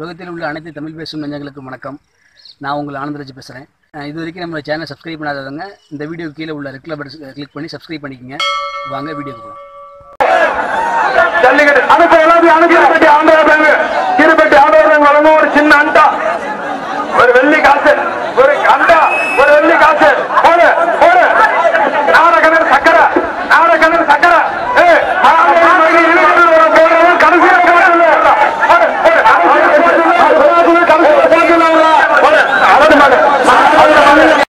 உலகத்தில் உள்ள அனைத்து தமிழ் பேசும் நெஞ்சங்களுக்கு வணக்கம். நான் உங்கள் ஆனந்தராஜ் பேசுகிறேன் இது வரைக்கும் நம்ம சேனல் சப்ஸ்கிரைப் பண்ணாதவங்க இந்த வீடியோ கீழே உள்ள ரெக்ல பட்டன் கிளிக் பண்ணி சப்ஸ்கிரைப் பண்ணிக்கோங்க. வாங்க வீடியோ போகலாம் ஜல்லிக்கட்டு அனுப்ப எல்லாத்தையும் அனுப்பி ஒரு சின்ன அண்டா. ஒரு வெள்ளி காசு.